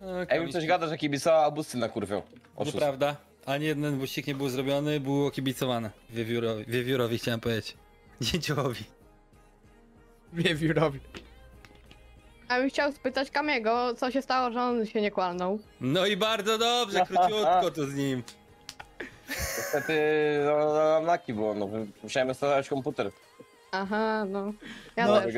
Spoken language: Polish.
Tak, Ej, mi coś gada, że kibica, a busty na kurwią. Oszust. Nieprawda. Ani jeden buścik nie był zrobiony, było kibicowane. Wiewiórowi, wiewiórowi chciałem powiedzieć. Dzięciołowi. Wiewiórowi. A bym chciał spytać Kamiego, co się stało, że on się nie kłalnął. No i bardzo dobrze, króciutko tu z nim. Niestety, no, no, no laki było, no. Musiałem instalować komputer. Aha, no. Ja No. też.